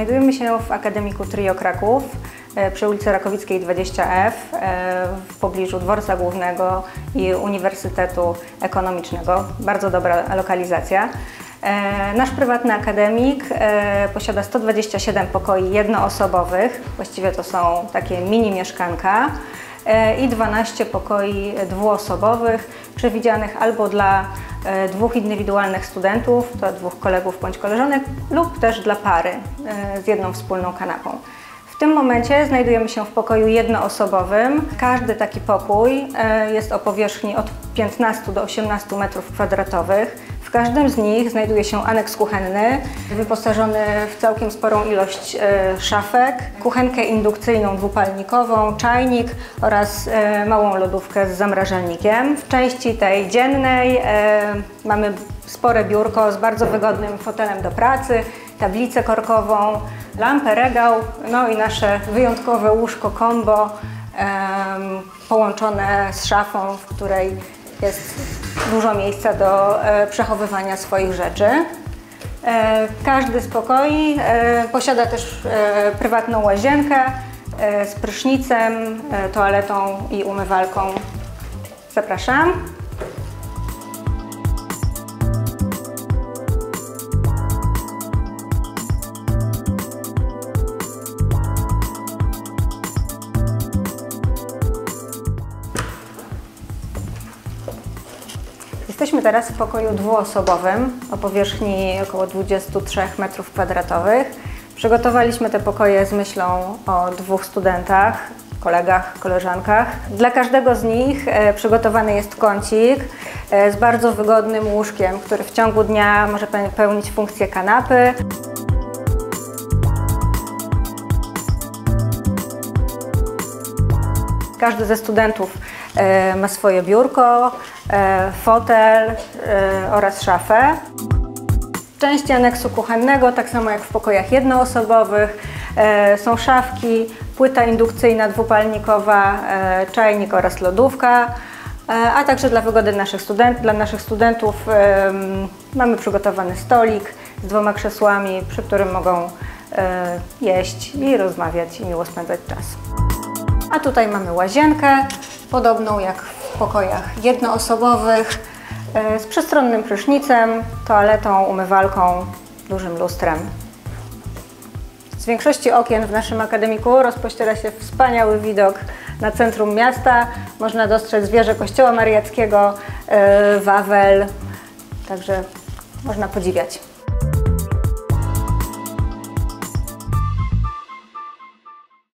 Znajdujemy się w Akademiku Trio Kraków e, przy ulicy Rakowickiej 20F e, w pobliżu dworca głównego i Uniwersytetu Ekonomicznego. Bardzo dobra lokalizacja. E, Nasz prywatny akademik posiada 127 pokoi jednoosobowych, właściwie to są takie mini mieszkanka i 12 pokoi dwuosobowych, przewidzianych albo dla dwóch indywidualnych studentów, to dwóch kolegów bądź koleżanek, lub też dla pary e, z jedną wspólną kanapą. W tym momencie znajdujemy się w pokoju jednoosobowym. Każdy taki pokój e, jest o powierzchni od 15 do 18 m2. W każdym z nich znajduje się aneks kuchenny, wyposażony w całkiem sporą ilość e, szafek, kuchenkę indukcyjną dwupalnikową, czajnik oraz e, małą lodówkę z zamrażalnikiem. W części tej dziennej e, mamy spore biurko z bardzo wygodnym fotelem do pracy, tablicę korkową, lampę, regał, no i nasze wyjątkowe łóżko combo połączone z szafą, w której jest dużo miejsca do e, przechowywania swoich rzeczy. E, każdy z pokoi e, posiada też prywatną łazienkę z prysznicem, toaletą i umywalką. Zapraszam. Jesteśmy teraz w pokoju dwuosobowym o powierzchni około 23 m2. Przygotowaliśmy te pokoje z myślą o dwóch studentach, kolegach, koleżankach. Dla każdego z nich e, przygotowany jest kącik e, z bardzo wygodnym łóżkiem, który w ciągu dnia może pe- pełnić funkcję kanapy. Każdy ze studentów ma swoje biurko, e, fotel e, oraz szafę. W części aneksu kuchennego, tak samo jak w pokojach jednoosobowych, e, są szafki, płyta indukcyjna dwupalnikowa, e, czajnik oraz lodówka, e, a także dla wygody naszych student, dla naszych studentów mamy przygotowany stolik z dwoma krzesłami, przy którym mogą e, jeść i rozmawiać i miło spędzać czas. A tutaj mamy łazienkę, podobną jak w pokojach jednoosobowych, e, z przestronnym prysznicem, toaletą, umywalką, dużym lustrem. Z większości okien w naszym akademiku rozpościera się wspaniały widok na centrum miasta. Można dostrzec wieżę kościoła mariackiego, e, Wawel, także można podziwiać.